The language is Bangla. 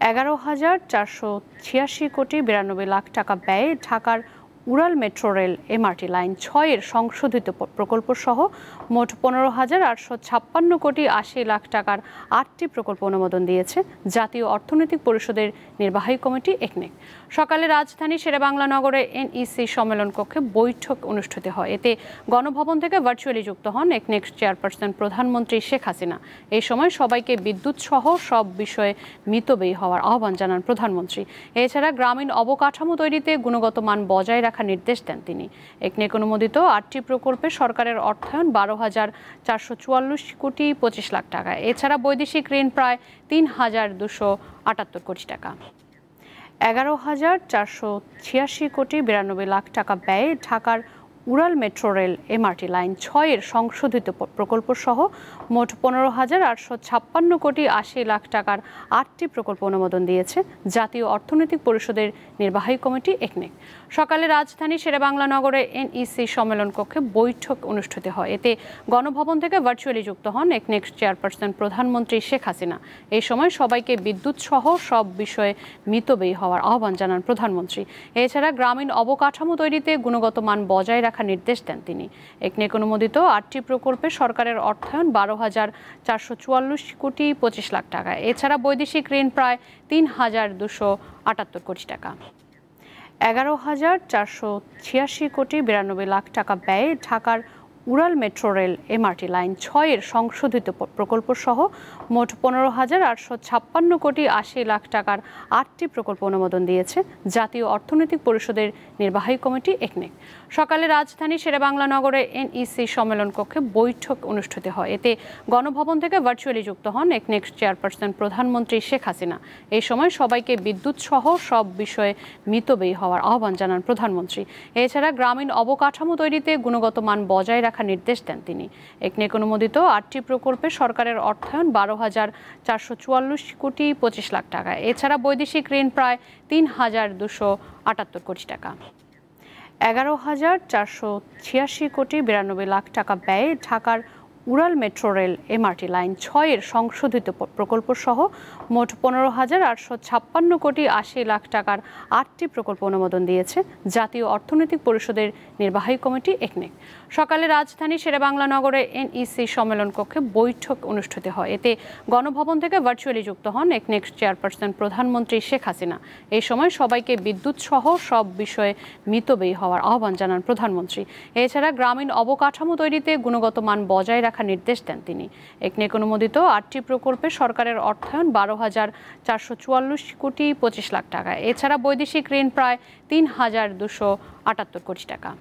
এগারো হাজার চারশো ছিয়াশি কোটি বিরানব্বই লাখ টাকা ব্যয়ে ঢাকার উড়াল মেট্রো রেল এমআরটি লাইন ছয়ের সংশোধিত প্রকল্প সহ মোট পনেরো হাজার আটশো ছাপ্পান্ন কোটি আশি লাখ টাকার আটটি প্রকল্প অনুমোদন দিয়েছে জাতীয় অর্থনৈতিক পরিষদের নির্বাহী কমিটি একনেক। সকালে রাজধানী শেরেবাংলা নগরে এনইসি সম্মেলন কক্ষে বৈঠক অনুষ্ঠিত হয়। এতে গণভবন থেকে ভার্চুয়ালি যুক্ত হন একনেক চেয়ারপারসন প্রধানমন্ত্রী শেখ হাসিনা। এই সময় সবাইকে বিদ্যুৎ সহ সব বিষয়ে মিতব্যয়ী হওয়ার আহ্বান জানান প্রধানমন্ত্রী। এছাড়া গ্রামীণ অবকাঠামো তৈরিতে গুণগত মান বজায় রাখা নির্দেশ দেন তিনি। একনেক অনুমোদিত আটটি প্রকল্পে সরকারের অর্থায়ন বারো হাজার চারশো চুয়াল্লিশ কোটি পঁচিশ লাখ টাকা। এছাড়া বৈদেশিক ঋণ প্রায় তিন হাজার দুশো আটাত্তর কোটি টাকা। এগারো হাজার চারশো ছিয়াশি কোটি বিরানব্বই লাখ টাকা ব্যয়ে ঢাকার উড়াল মেট্রো রেল এমআরটি লাইন ছয়ের সংশোধিত প্রকল্প সহ মোট পনেরো হাজার আটশো ছাপ্পান্ন কোটি আশি লাখ টাকার আটটি প্রকল্প অনুমোদন দিয়েছে জাতীয় অর্থনৈতিক পরিষদের নির্বাহী কমিটি একনেক। সকালে রাজধানী শেরেবাংলা নগরে এনইসি সম্মেলন কক্ষে বৈঠক অনুষ্ঠিত হয়। এতে গণভবন থেকে ভার্চুয়ালি যুক্ত হন একনেক চেয়ারপারসন প্রধানমন্ত্রী শেখ হাসিনা। এই সময় সবাইকে বিদ্যুৎ সহ সব বিষয়ে মিতব্যয়ী হওয়ার আহ্বান জানান প্রধানমন্ত্রী। এছাড়া গ্রামীণ অবকাঠামো তৈরিতে গুণগত মান বজায় রাখা নির্দেশ দেন তিনি। একনেক অনুমোদিত আটটি প্রকল্পে সরকারের অর্থায়ন বারো হাজার চারশো চুয়াল্লিশ কোটি পঁচিশ লাখ টাকা। এছাড়া বৈদেশিক ঋণ প্রায় তিন হাজার দুশো আটাত্তর কোটি টাকা। এগারো হাজার চারশো ছিয়াশি কোটি বিরানব্বই লাখ টাকা ব্যয়ে ঢাকার উড়াল মেট্রো রেল এমআরটি লাইন ছয়ের সংশোধিত প্রকল্প সহ মোট পনেরো হাজার আটশো ছাপ্পান্ন কোটি আশি লাখ টাকার আটটি প্রকল্প অনুমোদন দিয়েছে জাতীয় অর্থনৈতিক পরিষদের নির্বাহী কমিটি একনেক। সকালে রাজধানী শেরেবাংলা নগরে এনইসি সম্মেলন কক্ষে বৈঠক অনুষ্ঠিত হয়। এতে গণভবন থেকে ভার্চুয়ালি যুক্ত হন একনেক চেয়ারপারসন প্রধানমন্ত্রী শেখ হাসিনা। এই সময় সবাইকে বিদ্যুৎ সহ সব বিষয়ে মিতব্যয়ী হওয়ার আহ্বান জানান প্রধানমন্ত্রী। এছাড়া গ্রামীণ অবকাঠামো তৈরিতে গুণগত মান বজায় রাখা রাখার নির্দেশ দেন তিনি। একনেক অনুমোদিত আটটি প্রকল্পে সরকারের অর্থায়ন বারো হাজার চারশো চুয়াল্লিশ কোটি পঁচিশ লাখ টাকা। এছাড়া বৈদেশিক ঋণ প্রায় তিন হাজার দুশো আটাত্তর কোটি টাকা। এগারো হাজার চারশো ছিয়াশি কোটি বিরানব্বই লাখ টাকা ব্যয়ে ঢাকার উড়াল মেট্রো রেল এমআরটি লাইন ছয়ের সংশোধিত প্রকল্প সহ মোট পনেরো হাজার আটশো ছাপ্পান্ন কোটি আশি লাখ টাকার আটটি প্রকল্প অনুমোদন দিয়েছে জাতীয় অর্থনৈতিক পরিষদের নির্বাহী কমিটি একনেক। সকালে রাজধানী শেরেবাংলা নগরে এনইসি সম্মেলন কক্ষে বৈঠক অনুষ্ঠিত হয়। এতে গণভবন থেকে ভার্চুয়ালি যুক্ত হন একনেক চেয়ারপারসন প্রধানমন্ত্রী শেখ হাসিনা। এই সময় সবাইকে বিদ্যুৎ সহ সব বিষয়ে মিতব্যয়ী হওয়ার আহ্বান জানান প্রধানমন্ত্রী। এছাড়া গ্রামীণ অবকাঠামো তৈরিতে গুণগত মান বজায় রাখা রাখার নির্দেশ দেন তিনি। একনেক অনুমোদিত আটটি প্রকল্পে সরকারের অর্থায়ন বারো হাজার চারশো চুয়াল্লিশ কোটি পঁচিশ লাখ টাকা। এছাড়া বৈদেশিক ঋণ প্রায় তিন হাজার দুশো আটাত্তর কোটি টাকা।